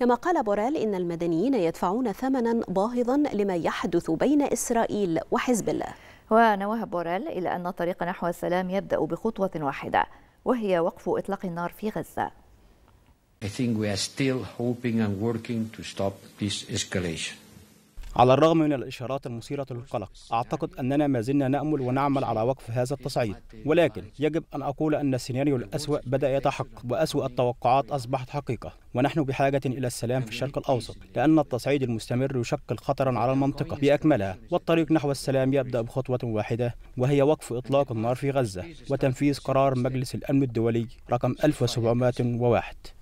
كما قال بوريل إن المدنيين يدفعون ثمنا باهظا لما يحدث بين إسرائيل وحزب الله ونوه بوريل إلى أن الطريق نحو السلام يبدأ بخطوة واحدة وهي وقف إطلاق النار في غزة I think we are still hoping and working to stop this escalation. على الرغم من الإشارات المثيرة للقلق أعتقد أننا ما زلنا نأمل ونعمل على وقف هذا التصعيد. ولكن يجب أن أقول أن السيناريو الأسوأ بدأ يتحقق وأسوأ التوقعات أصبحت حقيقة. ونحن بحاجة إلى السلام في الشرق الأوسط لأن التصعيد المستمر يشكل خطرا على المنطقة بأكملها. والطريق نحو السلام يبدأ بخطوة واحدة وهي وقف إطلاق النار في غزة وتنفيذ قرار مجلس الأمن الدولي رقم 1701